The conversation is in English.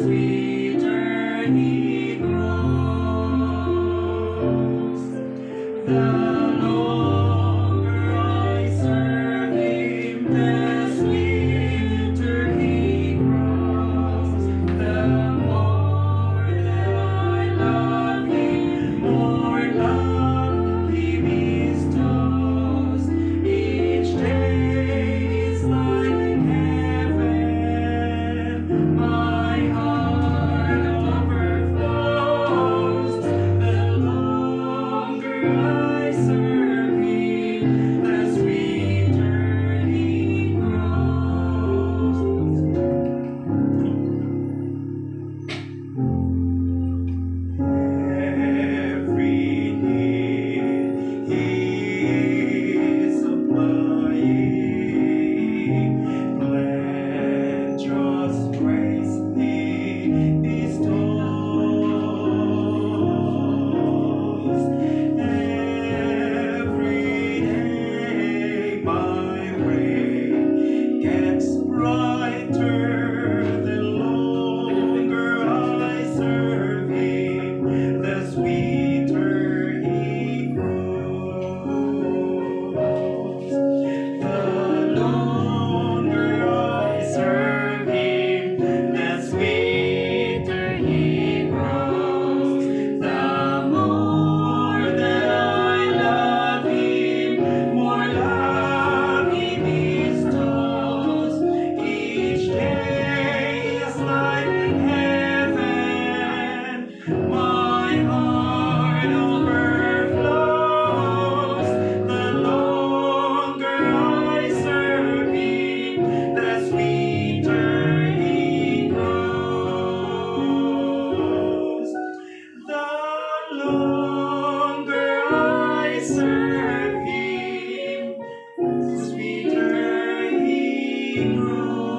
sweeter He grows. The Hebrew.